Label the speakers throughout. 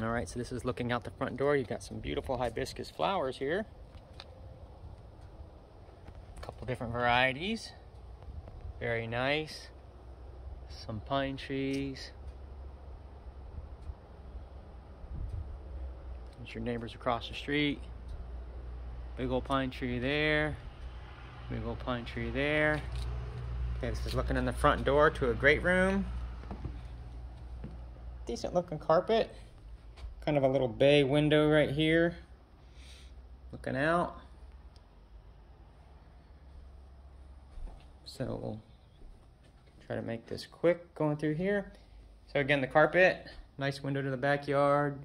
Speaker 1: All right, so this is looking out the front door. You've got some beautiful hibiscus flowers here. A couple different varieties. Very nice. Some pine trees. There's your neighbors across the street. Big old pine tree there. Big old pine tree there. Okay, this is looking in the front door to a great room. Decent looking carpet. Kind of a little bay window right here. Looking out. So we'll try to make this quick going through here. So again, the carpet, nice window to the backyard,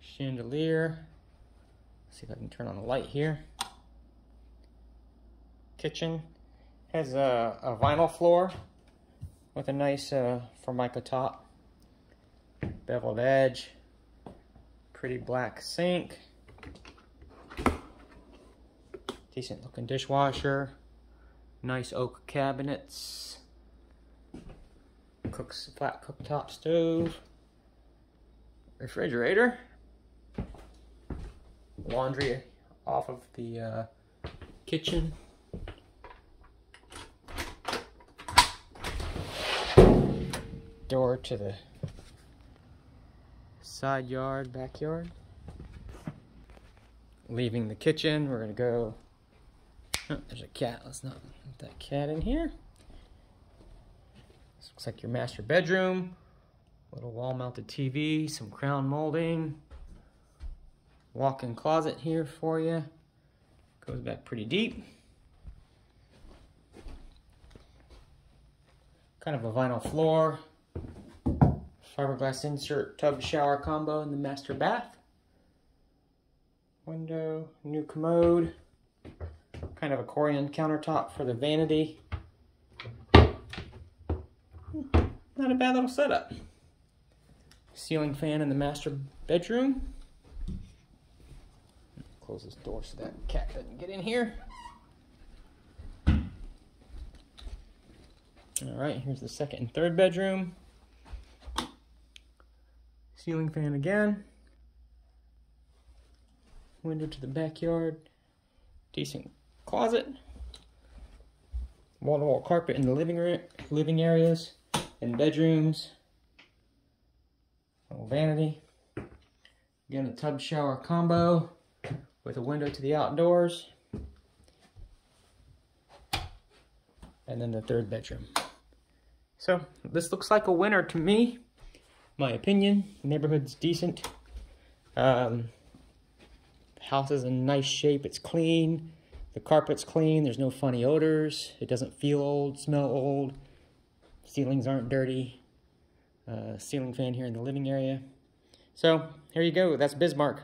Speaker 1: chandelier. Let's see if I can turn on the light here. Kitchen has a, a vinyl floor with a nice uh, Formica top, beveled edge, pretty black sink, decent looking dishwasher, nice oak cabinets, cooks flat cooktop stove, refrigerator, laundry off of the uh, kitchen. Door to the side yard, backyard. Leaving the kitchen, we're gonna go. Oh, there's a cat. Let's not let that cat in here. This looks like your master bedroom. Little wall-mounted TV, some crown molding. Walk-in closet here for you. Goes back pretty deep. Kind of a vinyl floor. Fiberglass insert tub shower combo in the master bath. Window, new commode. Kind of a Corian countertop for the vanity. Hmm, not a bad little setup. Ceiling fan in the master bedroom. Close this door so that cat doesn't get in here. All right, here's the second and third bedroom. Ceiling fan again. Window to the backyard. Decent closet. Wall-to-wall carpet in the living room, living areas and bedrooms. Little vanity. Again, a tub shower combo with a window to the outdoors. And then the third bedroom. So this looks like a winner to me. My opinion, neighborhood's decent. Um, house is in nice shape, it's clean. The carpet's clean, there's no funny odors. It doesn't feel old, smell old. Ceilings aren't dirty. Uh, ceiling fan here in the living area. So, here you go, that's Bismarck.